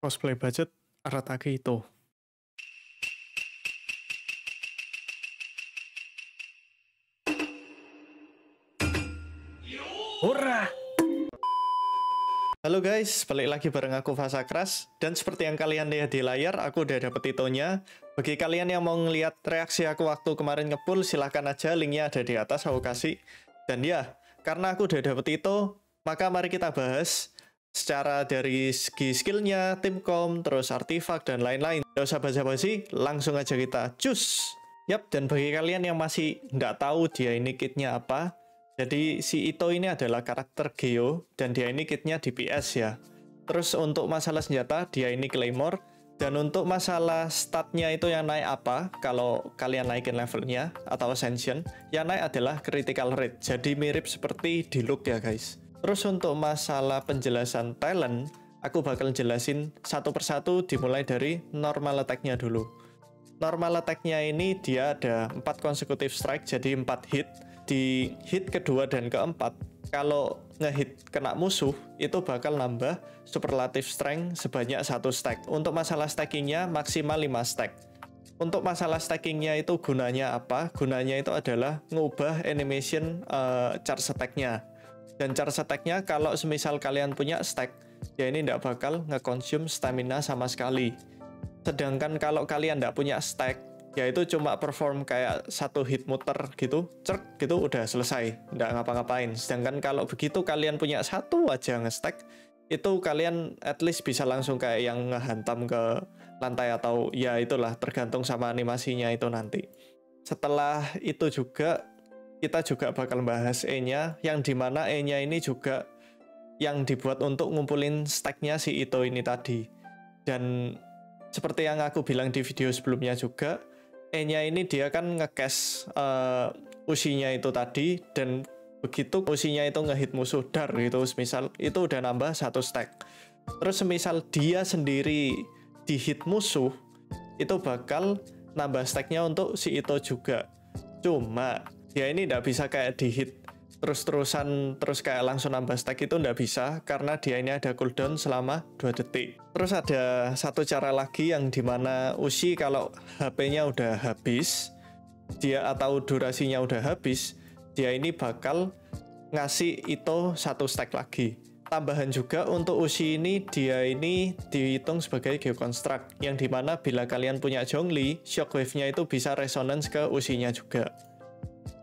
cosplay budget Aratake itu. Hurrah! Halo guys, balik lagi bareng aku Fasa Kras Dan seperti yang kalian lihat di layar, aku udah dapet itonya Bagi kalian yang mau ngeliat reaksi aku waktu kemarin ngepull Silahkan aja, linknya ada di atas, aku kasih Dan ya, karena aku udah dapet itu Maka mari kita bahas Secara dari segi skillnya, timcom, terus artifak, dan lain-lain Gak usah basa-basi, langsung aja kita cus Yap, dan bagi kalian yang masih nggak tahu dia ini kitnya apa jadi si Ito ini adalah karakter Geo dan dia ini kitnya DPS ya. Terus untuk masalah senjata dia ini Claymore dan untuk masalah statnya itu yang naik apa kalau kalian naikin levelnya atau Ascension yang naik adalah critical rate jadi mirip seperti di look ya guys. Terus untuk masalah penjelasan talent aku bakal jelasin satu persatu dimulai dari normal attack-nya dulu. Normal attack-nya ini dia ada 4 consecutive strike jadi 4 hit. Di hit kedua dan keempat kalau ngehit kena musuh itu bakal nambah superlative strength sebanyak satu stack. Untuk masalah stackingnya maksimal 5 stack. Untuk masalah stackingnya itu gunanya apa? Gunanya itu adalah ngubah animation uh, charge stacknya dan charge stacknya kalau semisal kalian punya stack ya ini tidak bakal ngekonsum stamina sama sekali sedangkan kalau kalian tidak punya stack ya itu cuma perform kayak satu hit muter gitu, cerk gitu udah selesai, nggak ngapa-ngapain. Sedangkan kalau begitu kalian punya satu aja nge-stack, itu kalian at least bisa langsung kayak yang ngehantam ke lantai atau ya itulah tergantung sama animasinya itu nanti. Setelah itu juga kita juga bakal bahas E-nya yang di mana E-nya ini juga yang dibuat untuk ngumpulin stacknya si Ito ini tadi. Dan seperti yang aku bilang di video sebelumnya juga, E-nya ini dia kan ngekes uh, usinya itu tadi dan begitu usinya itu ngehit musuh dar gitu misal itu udah nambah satu stack terus semisal dia sendiri di hit musuh itu bakal nambah stacknya untuk si itu juga cuma ya ini tidak bisa kayak di hit terus-terusan terus kayak langsung nambah stack itu nggak bisa karena dia ini ada cooldown selama 2 detik. Terus ada satu cara lagi yang di mana Ushi kalau HP-nya udah habis, dia atau durasinya udah habis, dia ini bakal ngasih itu satu stack lagi. Tambahan juga untuk Ushi ini dia ini dihitung sebagai Geoconstruct yang di mana bila kalian punya Zhongli, shockwave-nya itu bisa resonance ke Ushi-nya juga.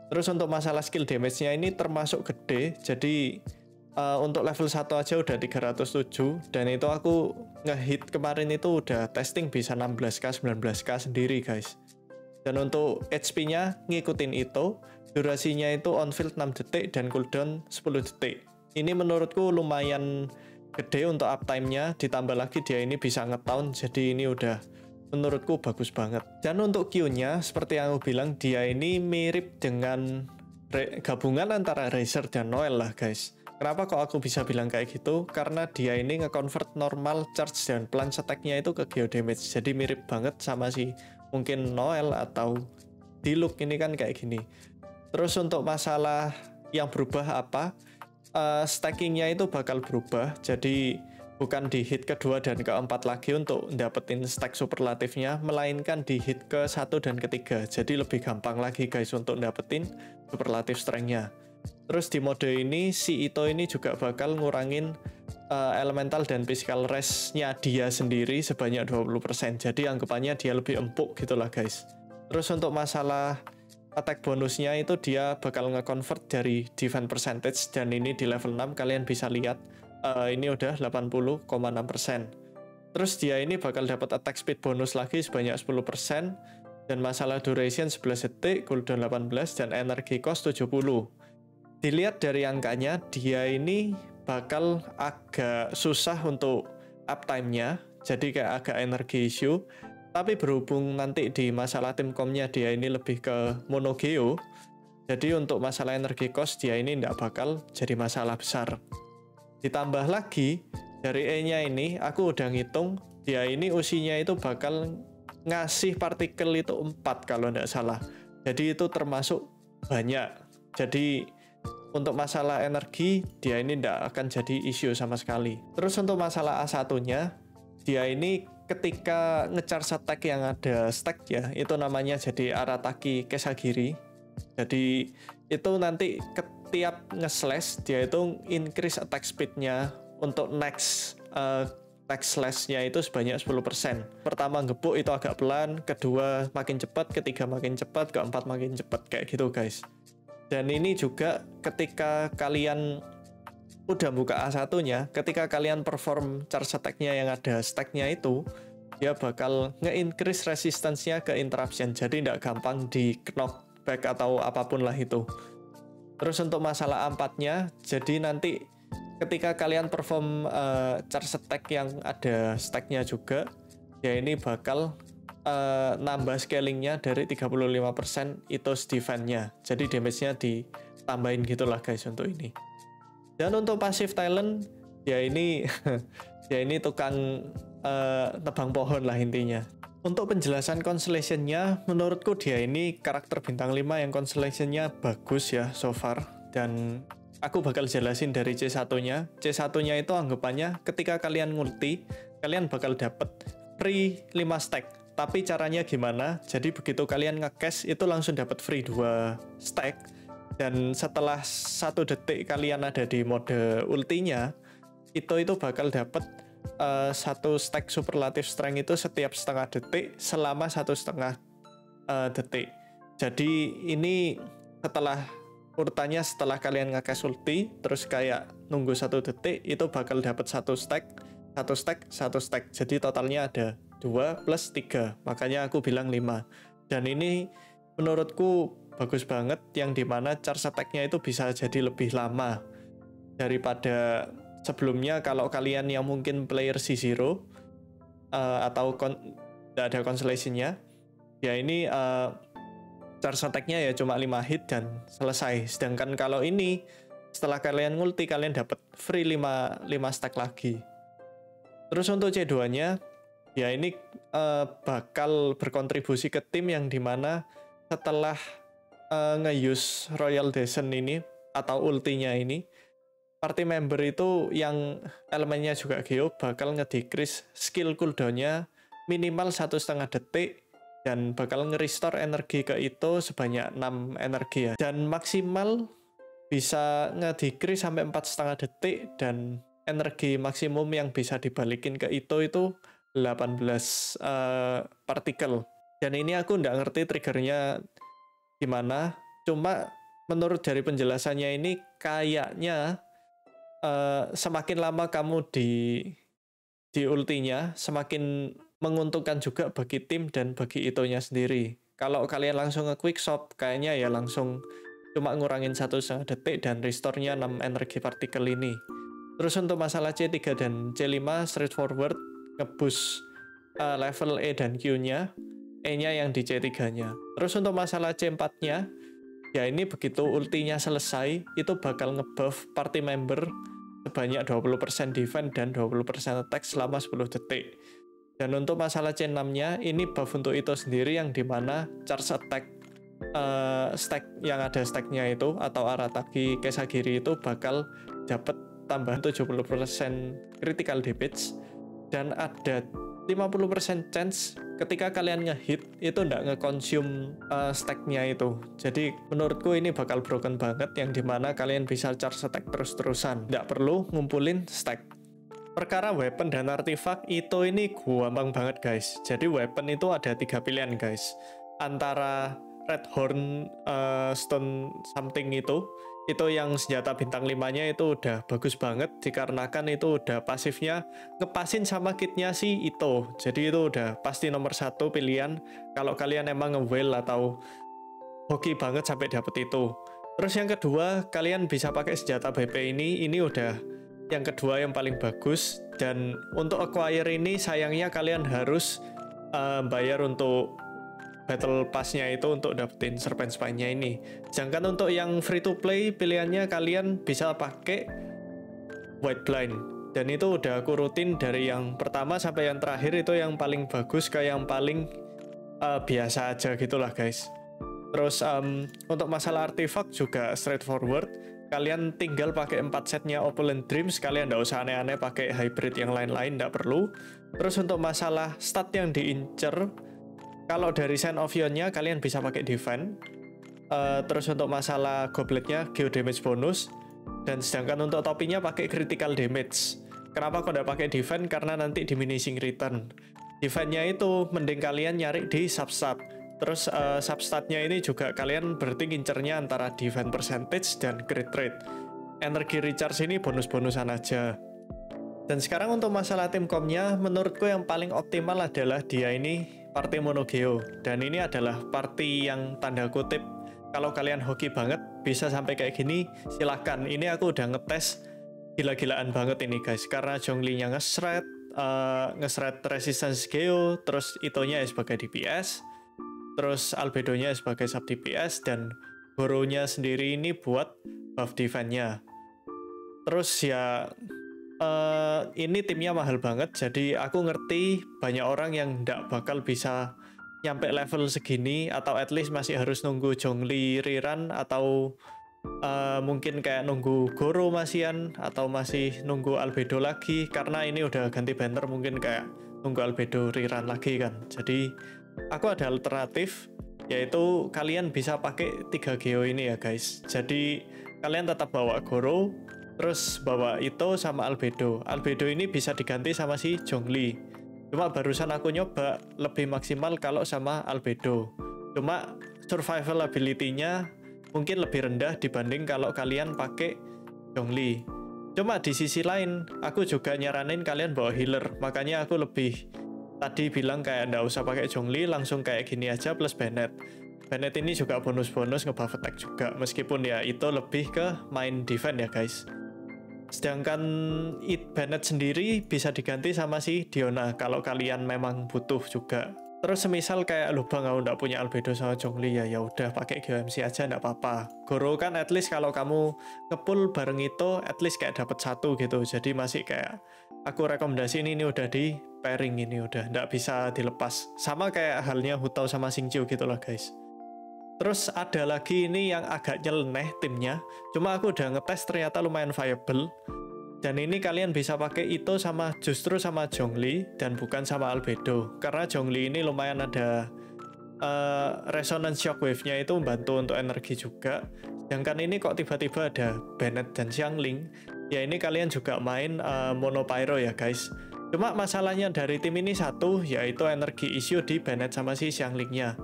Terus untuk masalah skill damage-nya ini termasuk gede, jadi uh, untuk level 1 aja udah 307 dan itu aku ngehit kemarin itu udah testing bisa 16k 19k sendiri guys. Dan untuk HP-nya ngikutin itu, durasinya itu on field 6 detik dan cooldown 10 detik. Ini menurutku lumayan gede untuk uptime-nya, ditambah lagi dia ini bisa ngetown, jadi ini udah menurutku bagus banget. Dan untuk Q-nya, seperti yang aku bilang, dia ini mirip dengan gabungan antara Razer dan Noel lah guys. Kenapa kok aku bisa bilang kayak gitu? Karena dia ini nge-convert normal charge dan plan attack-nya itu ke geo damage. Jadi mirip banget sama si mungkin Noel atau Diluc ini kan kayak gini. Terus untuk masalah yang berubah apa? Uh, stackingnya itu bakal berubah. Jadi bukan di hit kedua dan keempat lagi untuk dapetin stack superlatifnya, melainkan di hit ke satu dan ketiga. Jadi lebih gampang lagi guys untuk dapetin superlatif strength-nya. Terus di mode ini, si Ito ini juga bakal ngurangin uh, elemental dan physical rest-nya dia sendiri sebanyak 20%. Jadi anggapannya dia lebih empuk gitu lah guys. Terus untuk masalah attack bonusnya itu dia bakal nge-convert dari defense percentage dan ini di level 6 kalian bisa lihat uh, ini udah 80,6%. Terus dia ini bakal dapat attack speed bonus lagi sebanyak 10% dan masalah duration 11 detik, cooldown 18 dan energi cost 70. Dilihat dari angkanya, dia ini bakal agak susah untuk uptime-nya, jadi kayak agak energi issue. Tapi berhubung nanti di masalah tim komnya dia ini lebih ke monogeo, jadi untuk masalah energi cost dia ini tidak bakal jadi masalah besar. Ditambah lagi, dari E-nya ini, aku udah ngitung, dia ini usinya itu bakal ngasih partikel itu 4 kalau tidak salah. Jadi itu termasuk banyak. Jadi untuk masalah energi, dia ini tidak akan jadi isu sama sekali. Terus untuk masalah A1-nya, dia ini ketika ngecharge attack yang ada stack ya itu namanya jadi Arataki Kesagiri jadi itu nanti ketiap nge-slash dia itu increase attack speednya untuk next uh, next slashnya itu sebanyak 10% pertama gebuk itu agak pelan kedua makin cepat ketiga makin cepat keempat makin cepat kayak gitu guys dan ini juga ketika kalian udah buka A1-nya, ketika kalian perform charge attack-nya yang ada stack-nya itu, dia bakal nge-increase resistance-nya ke interruption. Jadi tidak gampang di knock back atau apa pun lah itu. Terus untuk masalah A4-nya, jadi nanti ketika kalian perform uh, charge attack yang ada stack-nya juga, ya ini bakal uh, nambah scalingnya dari 35% itu defense-nya. Jadi damage-nya ditambahin gitulah guys untuk ini. Dan untuk pasif talent ya ini ya ini tukang uh, tebang pohon lah intinya. Untuk penjelasan constellation-nya, menurutku dia ini karakter bintang 5 yang constellation-nya bagus ya so far. Dan aku bakal jelasin dari C1-nya. C1-nya itu anggapannya ketika kalian ngulti, kalian bakal dapet free 5 stack. Tapi caranya gimana? Jadi begitu kalian nge-cash itu langsung dapat free 2 stack dan setelah satu detik kalian ada di mode ultinya itu itu bakal dapat uh, satu stack superlatif strength itu setiap setengah detik selama satu setengah uh, detik. Jadi ini setelah urutannya setelah kalian ngakes ulti terus kayak nunggu satu detik itu bakal dapat satu stack satu stack satu stack. Jadi totalnya ada 2 plus 3 makanya aku bilang 5 dan ini menurutku bagus banget yang di mana charge attack-nya itu bisa jadi lebih lama daripada sebelumnya kalau kalian yang mungkin player C0 uh, atau tidak ada constellation-nya ya ini uh, charge attack-nya ya cuma 5 hit dan selesai. Sedangkan kalau ini setelah kalian ngulti kalian dapat free 5, 5 stack lagi. Terus untuk C2-nya ya ini uh, bakal berkontribusi ke tim yang di mana setelah uh, nge-use Royal Descent ini atau ultinya ini party member itu yang elemennya juga geo bakal nge-decrease skill cooldownnya minimal satu setengah detik dan bakal nge-restore energi ke itu sebanyak 6 energi ya. Dan maksimal bisa nge-decrease sampai empat setengah detik dan energi maksimum yang bisa dibalikin ke itu itu 18 uh, partikel. Dan ini aku nggak ngerti triggernya gimana. Cuma menurut dari penjelasannya ini kayaknya uh, semakin lama kamu di di ultinya semakin menguntungkan juga bagi tim dan bagi itonya sendiri kalau kalian langsung nge quick shop kayaknya ya langsung cuma ngurangin satu setengah detik dan restore-nya 6 energi partikel ini terus untuk masalah C3 dan C5 straightforward ngebus uh, level E dan Q-nya E-nya yang di C3-nya. Terus untuk masalah C4-nya, ya ini begitu ultinya selesai, itu bakal ngebuff party member sebanyak 20% defense dan 20% attack selama 10 detik. Dan untuk masalah C6-nya, ini buff untuk itu sendiri yang di mana charge attack uh, stack yang ada stacknya itu atau Arataki Kesagiri itu bakal dapat tambahan 70% critical damage dan ada 50% chance ketika kalian ngehit itu nggak nge-consume uh, stacknya itu. Jadi menurutku ini bakal broken banget yang di mana kalian bisa charge stack terus-terusan. Nggak perlu ngumpulin stack. Perkara weapon dan artifak itu ini gampang banget guys. Jadi weapon itu ada tiga pilihan guys. Antara Red Horn uh, Stone something itu itu yang senjata bintang 5-nya itu udah bagus banget dikarenakan itu udah pasifnya ngepasin sama kitnya si itu jadi itu udah pasti nomor satu pilihan kalau kalian emang nge atau hoki banget sampai dapet itu. Terus yang kedua kalian bisa pakai senjata BP ini. Ini udah yang kedua yang paling bagus. Dan untuk acquire ini sayangnya kalian harus uh, bayar untuk battle passnya itu untuk dapetin serpent spine-nya ini. Sedangkan untuk yang free to play pilihannya kalian bisa pakai white blind dan itu udah aku rutin dari yang pertama sampai yang terakhir itu yang paling bagus ke yang paling uh, biasa aja gitulah guys. Terus um, untuk masalah artefak juga straightforward. kalian tinggal pakai 4 setnya Opulent Dreams kalian nggak usah aneh-aneh pakai hybrid yang lain-lain nggak perlu terus untuk masalah stat yang diincer kalau dari Sign of Yonnya kalian bisa pakai defense uh, terus untuk masalah gobletnya geo damage bonus. Dan sedangkan untuk topinya pakai critical damage. Kenapa kok nggak pakai defense karena nanti diminishing return. Defense-nya itu mending kalian nyari di substat Terus uh, substatnya ini juga kalian berarti ngincernya antara defense percentage dan crit rate. Energi recharge ini bonus-bonusan aja. Dan sekarang untuk masalah tim komnya, menurutku yang paling optimal adalah dia ini party monogeo. Dan ini adalah party yang tanda kutip kalau kalian hoki banget bisa sampai kayak gini, silahkan. Ini aku udah ngetes gila-gilaan banget ini guys. Karena Zhongli-nya nge-shred, uh, nge-shred resistance geo, terus itonya sebagai DPS, terus albedonya sebagai sub DPS dan borrownya sendiri ini buat buff defense-nya. Terus ya uh, ini timnya mahal banget jadi aku ngerti banyak orang yang ndak bakal bisa nyampe level segini atau at least masih harus nunggu Jongli rerun atau uh, mungkin kayak nunggu Goro masian atau masih nunggu Albedo lagi karena ini udah ganti banner mungkin kayak nunggu Albedo rerun lagi kan. Jadi aku ada alternatif yaitu kalian bisa pakai 3 geo ini ya guys jadi kalian tetap bawa Goro terus bawa itu sama Albedo. Albedo ini bisa diganti sama si Jongli. Cuma barusan aku nyoba lebih maksimal kalau sama Albedo. Cuma survival ability-nya mungkin lebih rendah dibanding kalau kalian pakai Jongli. Cuma di sisi lain aku juga nyaranin kalian bawa healer. Makanya aku lebih tadi bilang kayak nggak usah pakai Jongli langsung kayak gini aja plus Bennett. Bennett ini juga bonus-bonus ngebuff attack juga. Meskipun ya itu lebih ke main defense ya guys sedangkan It Bennett sendiri bisa diganti sama si Diona kalau kalian memang butuh juga. Terus semisal kayak lubang aku nggak punya albedo sama Jongli ya ya udah pakai GMC aja nggak apa-apa. Goro kan at least kalau kamu ngepul bareng itu at least kayak dapat satu gitu. Jadi masih kayak aku rekomendasi ini, ini udah di pairing ini udah nggak bisa dilepas. Sama kayak halnya Hutau sama Singchu gitu lah guys terus ada lagi ini yang agak nyeleneh timnya. Cuma aku udah ngetes ternyata lumayan viable. Dan ini kalian bisa pakai itu sama justru sama Zhongli dan bukan sama Albedo. Karena Zhongli ini lumayan ada uh, resonance shockwave-nya itu membantu untuk energi juga. Sedangkan ini kok tiba-tiba ada Bennett dan Xiangling. Ya ini kalian juga main uh, Mono Pyro ya guys. Cuma masalahnya dari tim ini satu, yaitu energi isu di Bennett sama si Xianglingnya.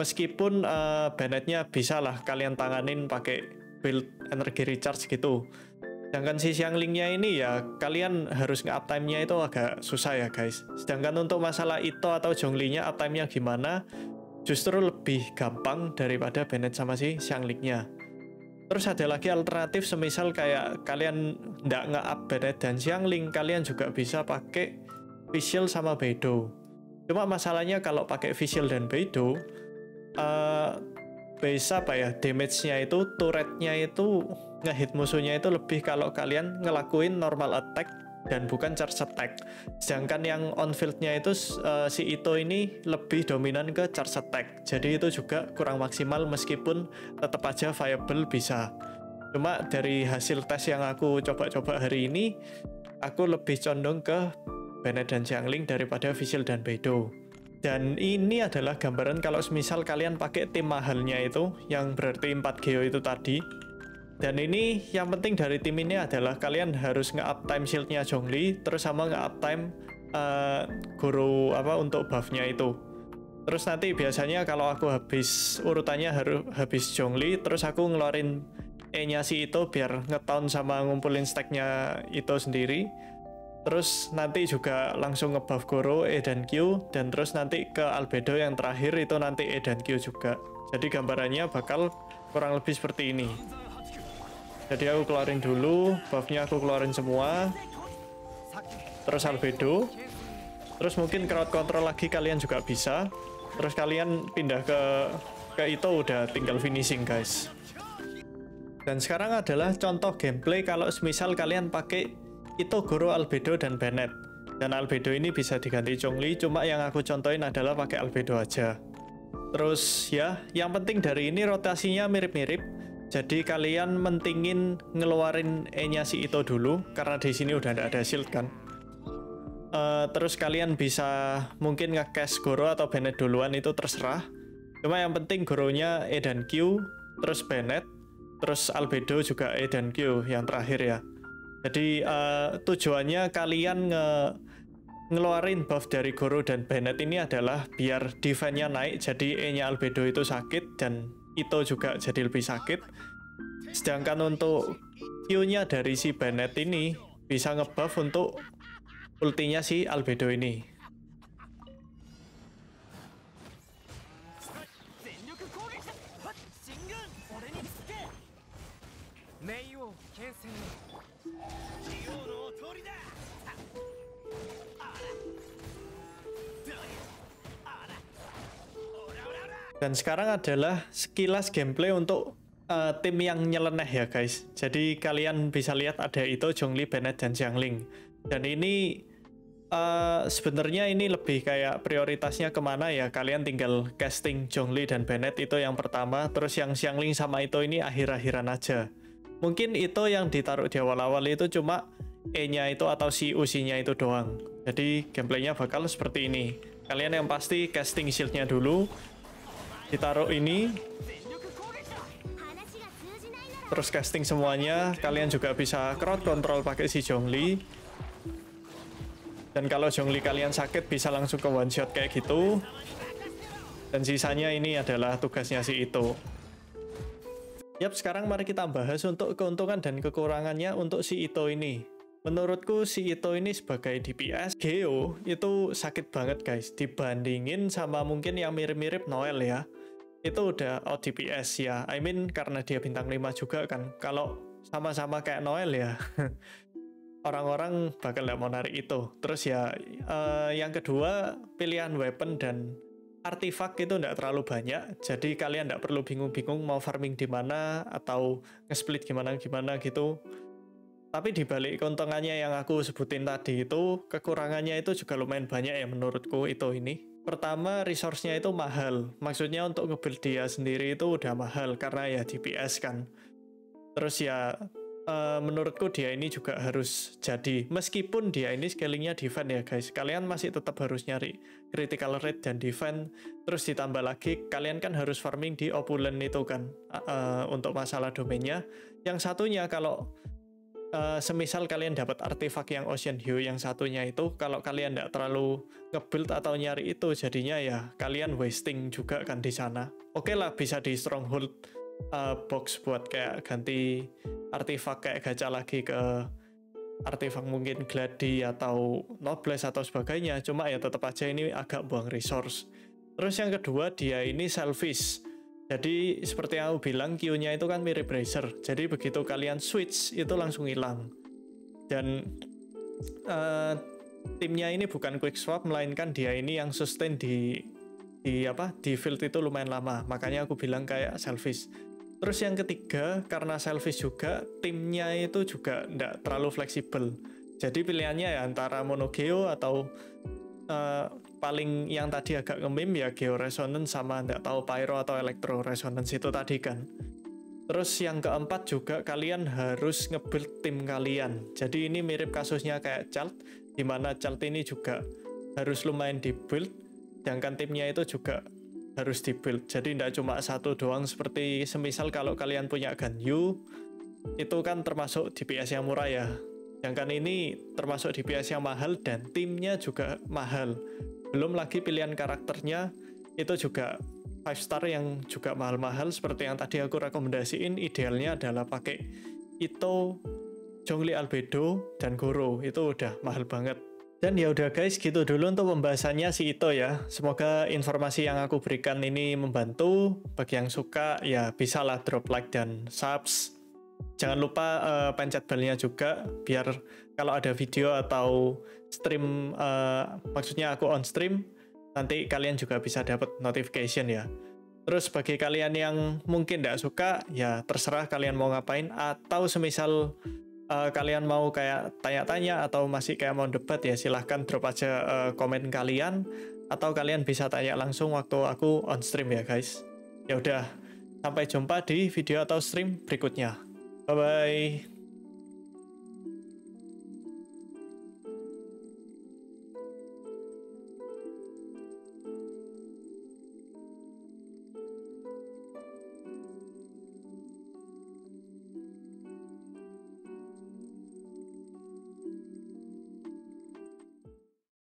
Meskipun uh, Bennettnya bisa lah kalian tanganin pakai build energi recharge gitu. Sedangkan si Xianglingnya ini ya kalian harus nge uptime-nya itu agak susah ya guys. Sedangkan untuk masalah itu atau Zhongli-nya uptime-nya gimana, justru lebih gampang daripada Bennett sama si Xianglingnya. Terus ada lagi alternatif semisal kayak kalian nggak nge-up Bennett dan Xiangling, kalian juga bisa pakai Visual sama Beidou. Cuma masalahnya kalau pakai Visual dan Beidou, uh, bisa apa ya, damage-nya itu, turret-nya itu, ngehit musuhnya itu lebih kalau kalian ngelakuin normal attack dan bukan charge attack. Sedangkan yang on field-nya itu uh, si Ito ini lebih dominan ke charge attack. Jadi itu juga kurang maksimal meskipun tetap aja viable bisa. Cuma dari hasil tes yang aku coba-coba hari ini, aku lebih condong ke Bennett dan Jiangling daripada Visual dan Beidou. Dan ini adalah gambaran kalau misal kalian pakai tim mahalnya itu, yang berarti 4 geo itu tadi, dan ini yang penting dari tim ini adalah kalian harus nge-up time shieldnya Zhongli, terus sama nge-up time uh, guru apa untuk buffnya itu. Terus nanti biasanya kalau aku habis urutannya harus habis Zhongli, terus aku ngeluarin E-nya si itu biar ngetown sama ngumpulin stacknya itu sendiri. Terus nanti juga langsung ngebuff Goro, E dan Q, dan terus nanti ke Albedo yang terakhir itu nanti E dan Q juga. Jadi gambarannya bakal kurang lebih seperti ini. Jadi aku keluarin dulu, buffnya aku keluarin semua. Terus albedo. Terus mungkin crowd control lagi kalian juga bisa. Terus kalian pindah ke ke itu udah tinggal finishing guys. Dan sekarang adalah contoh gameplay kalau semisal kalian pakai itu Goro, Albedo, dan Bennett. Dan Albedo ini bisa diganti Chongli, cuma yang aku contohin adalah pakai Albedo aja. Terus ya, yang penting dari ini rotasinya mirip-mirip, Jadi kalian mentingin ngeluarin E-nya si Ito dulu karena di sini udah ada shield kan. Uh, terus kalian bisa mungkin nge-cash Goro atau Bennett duluan itu terserah. Cuma yang penting Goronya E dan Q, terus Bennett, terus Albedo juga E dan Q yang terakhir ya. Jadi uh, tujuannya kalian nge ngeluarin buff dari Goro dan Bennett ini adalah biar defense-nya naik jadi E-nya Albedo itu sakit dan Ito juga jadi lebih sakit. Sedangkan untuk Q-nya dari si Bennett ini bisa ngebuff untuk ultinya si Albedo ini. Dan sekarang adalah sekilas gameplay untuk uh, tim yang nyeleneh ya guys. Jadi kalian bisa lihat ada itu Zhongli, Bennett, dan Jiangling. Dan ini uh, sebenarnya ini lebih kayak prioritasnya ke mana ya. Kalian tinggal casting Zhongli dan Bennett itu yang pertama. Terus yang Xiangling sama itu ini akhir-akhiran aja. Mungkin itu yang ditaruh di awal-awal itu cuma E-nya itu atau si usinya itu doang. Jadi gameplaynya bakal seperti ini. Kalian yang pasti casting shieldnya dulu, ditaruh ini. Terus casting semuanya. Kalian juga bisa crowd control pakai si Zhongli. Dan kalau Zhongli kalian sakit bisa langsung ke one shot kayak gitu. Dan sisanya ini adalah tugasnya si itu Yap, sekarang mari kita bahas untuk keuntungan dan kekurangannya untuk si Ito ini. Menurutku si Ito ini sebagai DPS, Geo itu sakit banget guys, dibandingin sama mungkin yang mirip-mirip Noel ya itu udah ODPS ya. I mean karena dia bintang 5 juga kan. Kalau sama-sama kayak Noel ya, orang-orang bakal nggak mau narik itu. Terus ya uh, yang kedua pilihan weapon dan artifak itu nggak terlalu banyak. Jadi kalian nggak perlu bingung-bingung mau farming di mana atau nge-split gimana-gimana gitu. Tapi di balik keuntungannya yang aku sebutin tadi itu, kekurangannya itu juga lumayan banyak ya menurutku itu ini. Pertama, resource-nya itu mahal. Maksudnya untuk nge-build dia sendiri itu udah mahal karena ya DPS kan. Terus ya uh, menurutku dia ini juga harus jadi. Meskipun dia ini scalingnya defense ya guys. Kalian masih tetap harus nyari critical rate dan defense. Terus ditambah lagi kalian kan harus farming di opulent itu kan. Uh, untuk masalah domainnya. Yang satunya kalau uh, semisal kalian dapat artefak yang Ocean Hue yang satunya itu, kalau kalian tidak terlalu nge-build atau nyari itu, jadinya ya kalian wasting juga kan di sana. Oke okay lah, bisa di Stronghold uh, box buat kayak ganti artefak kayak gacha lagi ke artefak mungkin Gladi atau Nobles atau sebagainya. Cuma ya tetap aja ini agak buang resource. Terus yang kedua, dia ini selfish jadi seperti yang aku bilang Q-nya itu kan mirip Razer. Jadi begitu kalian switch itu langsung hilang. Dan uh, timnya ini bukan quick swap melainkan dia ini yang sustain di di apa di field itu lumayan lama. Makanya aku bilang kayak selfish. Terus yang ketiga karena selfish juga timnya itu juga tidak terlalu fleksibel. Jadi pilihannya ya antara monogeo atau uh, paling yang tadi agak ngemim ya georesonance sama nggak tahu pyro atau electro resonance itu tadi kan. Terus yang keempat juga kalian harus ngebuild tim kalian. Jadi ini mirip kasusnya kayak Chalt, di mana Chalt ini juga harus lumayan dibuild, sedangkan timnya itu juga harus dibuild. Jadi tidak cuma satu doang seperti semisal kalau kalian punya Ganyu, itu kan termasuk DPS yang murah ya. Sedangkan ini termasuk DPS yang mahal dan timnya juga mahal. Belum lagi pilihan karakternya itu juga five star yang juga mahal-mahal seperti yang tadi aku rekomendasiin idealnya adalah pakai Ito, Jongli Albedo, dan Goro. Itu udah mahal banget. Dan ya udah guys, gitu dulu untuk pembahasannya si Ito ya. Semoga informasi yang aku berikan ini membantu. Bagi yang suka ya bisalah drop like dan subs. Jangan lupa uh, pencet belnya juga biar kalau ada video atau stream uh, maksudnya aku on stream nanti kalian juga bisa dapat notification ya. Terus bagi kalian yang mungkin tidak suka ya terserah kalian mau ngapain atau semisal uh, kalian mau kayak tanya-tanya atau masih kayak mau debat ya silahkan drop aja uh, komen kalian atau kalian bisa tanya langsung waktu aku on stream ya guys. Ya udah Sampai jumpa di video atau stream berikutnya. Bye-bye.